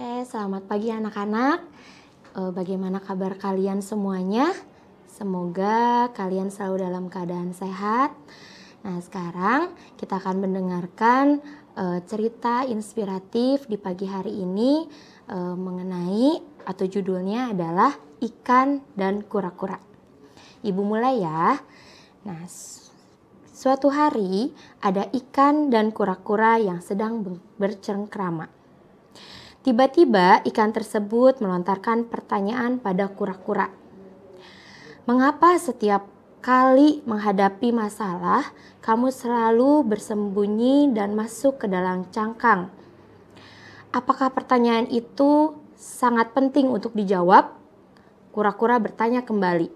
Oke, selamat pagi anak-anak. Eh, Bagaimana kabar kalian semuanya? Semoga kalian selalu dalam keadaan sehat. Nah, sekarang kita akan mendengarkan eh, cerita inspiratif di pagi hari ini eh, mengenai atau judulnya adalah ikan dan kura-kura. Ibu mulai ya. Nah, suatu hari ada ikan dan kura-kura yang sedang ber- bercengkrama. Tiba-tiba ikan tersebut melontarkan pertanyaan pada kura-kura. Mengapa setiap kali menghadapi masalah, kamu selalu bersembunyi dan masuk ke dalam cangkang? Apakah pertanyaan itu sangat penting untuk dijawab? Kura-kura bertanya kembali.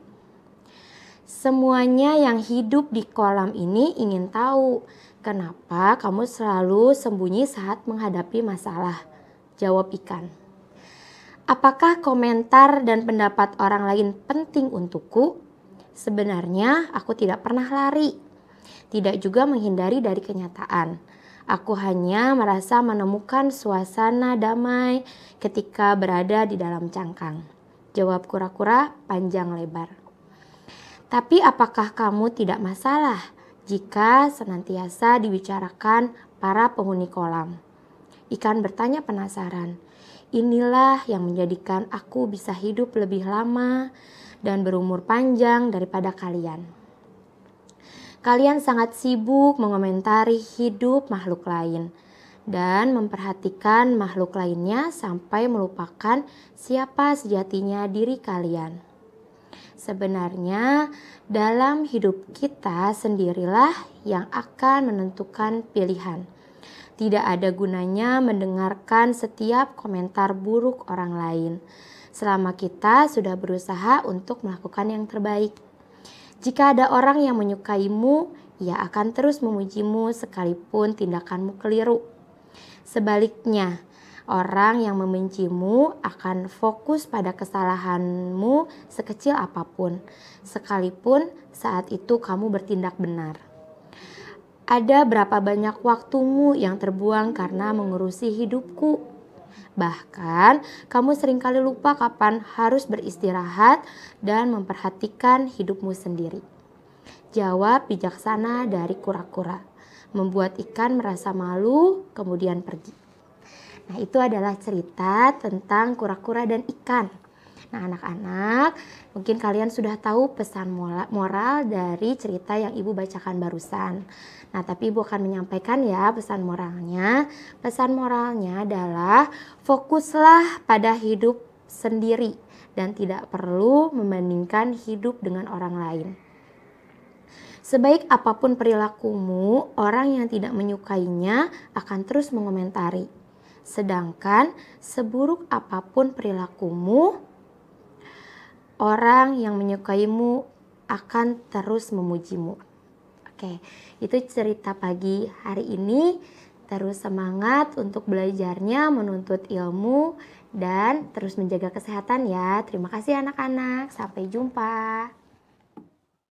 Semuanya yang hidup di kolam ini ingin tahu kenapa kamu selalu sembunyi saat menghadapi masalah. Jawab ikan. Apakah komentar dan pendapat orang lain penting untukku? Sebenarnya aku tidak pernah lari, tidak juga menghindari dari kenyataan. Aku hanya merasa menemukan suasana damai ketika berada di dalam cangkang. Jawab kura-kura panjang lebar. Tapi apakah kamu tidak masalah jika senantiasa dibicarakan para penghuni kolam? Ikan bertanya penasaran. Inilah yang menjadikan aku bisa hidup lebih lama dan berumur panjang daripada kalian. Kalian sangat sibuk mengomentari hidup makhluk lain dan memperhatikan makhluk lainnya sampai melupakan siapa sejatinya diri kalian. Sebenarnya, dalam hidup kita sendirilah yang akan menentukan pilihan. Tidak ada gunanya mendengarkan setiap komentar buruk orang lain, selama kita sudah berusaha untuk melakukan yang terbaik. Jika ada orang yang menyukaimu, ia akan terus memujimu sekalipun tindakanmu keliru. Sebaliknya, orang yang membencimu akan fokus pada kesalahanmu sekecil apa pun, sekalipun saat itu kamu bertindak benar. Ada berapa banyak waktumu yang terbuang karena mengurusi hidupku? Bahkan, kamu sering kali lupa kapan harus beristirahat dan memperhatikan hidupmu sendiri. Jawab bijaksana dari kura-kura, membuat ikan merasa malu, kemudian pergi. Nah, itu adalah cerita tentang kura-kura dan ikan. Nah, anak-anak, mungkin kalian sudah tahu pesan moral dari cerita yang Ibu bacakan barusan. Nah, tapi Ibu akan menyampaikan ya pesan moralnya. Pesan moralnya adalah fokuslah pada hidup sendiri dan tidak perlu membandingkan hidup dengan orang lain. Sebaik apa pun perilakumu, orang yang tidak menyukainya akan terus mengomentari. Sedangkan seburuk apa pun perilakumu, orang yang menyukaimu akan terus memujimu. Oke, itu cerita pagi hari ini. Terus semangat untuk belajarnya, menuntut ilmu, dan terus menjaga kesehatan ya. Terima kasih anak-anak. Sampai jumpa.